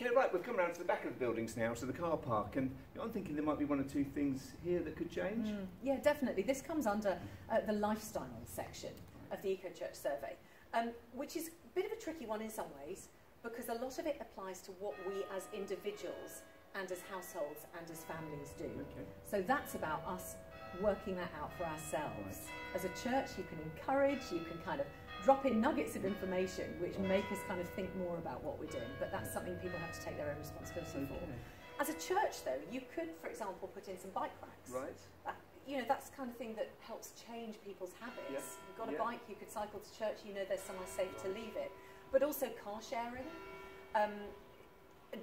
Okay, right, we've come around to the back of the buildings now, to the car park, and I'm thinking there might be one or two things here that could change. Mm, yeah, definitely. This comes under uh, the lifestyle section of the Eco Church survey, um, which is a bit of a tricky one in some ways because a lot of it applies to what we as individuals and as households and as families do. Okay. So that's about us working that out for ourselves. As a church, you can encourage, you can kind of drop in nuggets of information which make us kind of think more about what we're doing, but that's something people have to take their own responsibility for. As a church, though, you could, for example, put in some bike racks. Right. That, you know, that's the kind of thing that helps change people's habits. You've got a bike, you could cycle to church, you know there's somewhere safe to leave it. But also car sharing. Um,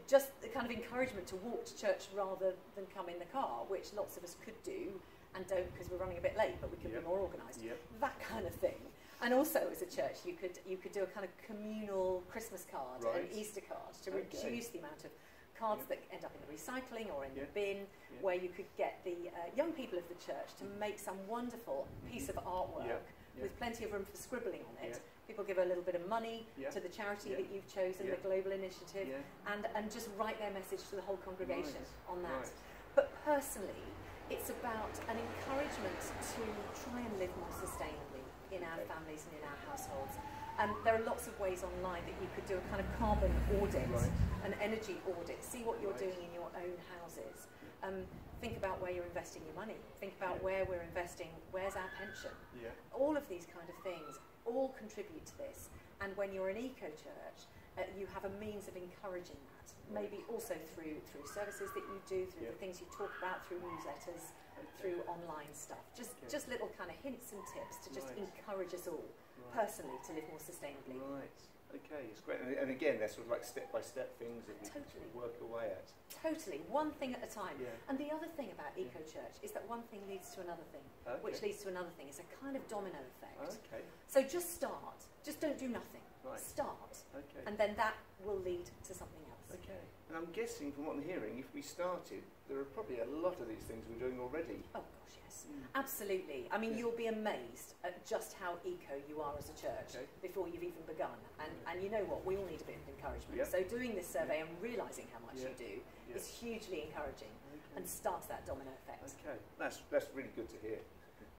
just the kind of encouragement to walk to church rather than come in the car, which lots of us could do and don't because we're running a bit late, but we could Yep. be more organised. Yep. That kind of thing. And also, as a church, you could you could do a kind of communal Christmas card Right. and Easter card to Okay. reduce the amount of cards Yep. that end up in the recycling or in the bin, where you could get the uh, young people of the church to make some wonderful piece of artwork with plenty of room for scribbling on it. People give a little bit of money Yeah. to the charity Yeah. that you've chosen, Yeah. the Global Initiative, and, and just write their message to the whole congregation Right. on that. Right. But personally, it's about an encouragement to try and live more sustainably in our Okay. families and in our households. Um, there are lots of ways online that you could do a kind of carbon audit, Right. an energy audit, see what you're doing in your own houses. Um, think about where you're investing your money. Think about where we're investing, where's our pension? Yeah. all of these kind of things all contribute to this. And when you're an eco church, uh, you have a means of encouraging that. Maybe also through through services that you do, through Yeah. the things you talk about, through newsletters, through online stuff. Just Okay. just little kind of hints and tips to just Right. encourage us all Right. personally to live more sustainably. Right. Okay, it's great. And, and again, they're sort of like step by step things that we can sort of work away at. Totally, one thing at a time. Yeah. And the other thing about eco church is that one thing leads to another thing, Okay. which leads to another thing. It's a kind of domino effect. Okay. So just start. Just don't do nothing. Right. Start. Okay. and then that will lead to something. Okay. And I'm guessing from what I'm hearing, if we started, there are probably a lot of these things we're doing already. Oh gosh, yes, Mm. absolutely. I mean, Yeah. you'll be amazed at just how eco you are as a church Okay. before you've even begun. And and you know what? We all need a bit of encouragement. Yeah. So doing this survey and realising how much Yeah. you do Yeah. is hugely encouraging Okay. and starts that domino effect. Okay. That's that's really good to hear.